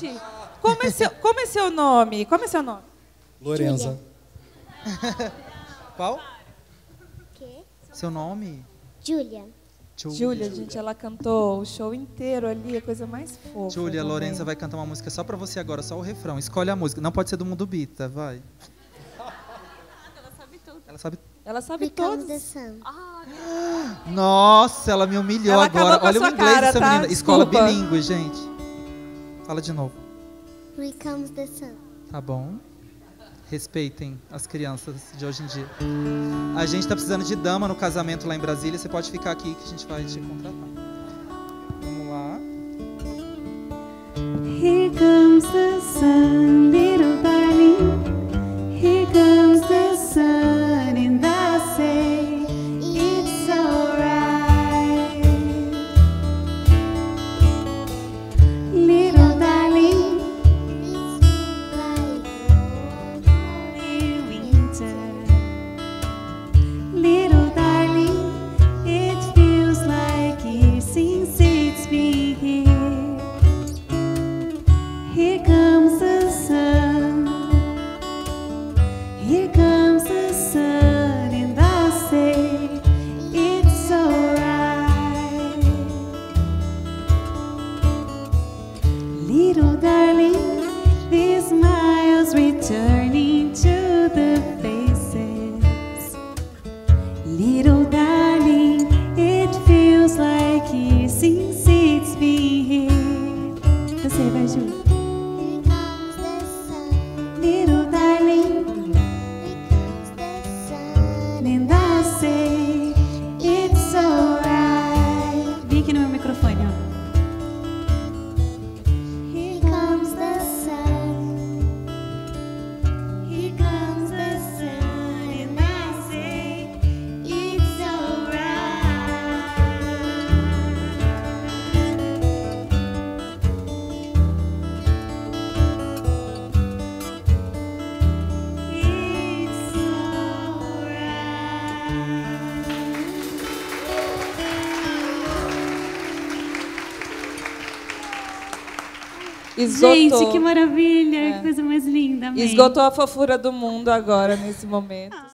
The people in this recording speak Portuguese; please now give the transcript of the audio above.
Gente, como é seu, como é seu nome? Como é seu nome? Lorenza. Qual? Quê? Seu nome? Júlia. Júlia, gente, ela cantou o show inteiro ali, a coisa mais fofa. Júlia. Lorenza vai cantar uma música só pra você agora, só o refrão. Escolhe a música. Não pode ser do Mundo Bita, vai. Ela sabe. Ela sabe Becomes todos. the sun. Nossa, ela me humilhou Ela agora. Olha o inglês cara, dessa tá? menina. Escola Desculpa. bilíngue, gente. Fala de novo. Becomes the sun. Tá bom. Respeitem as crianças de hoje em dia. A gente tá precisando de dama no casamento lá em Brasília. Você pode ficar aqui que a gente vai te contratar. Vamos lá. Here comes the sun, Here comes the sun. Here comes the sun, and I say it's alright. Little darling, these smiles returning to the faces. Little darling, and Esgotou. Gente, que maravilha, que coisa mais linda. amei. Esgotou a fofura do mundo agora, nesse momento.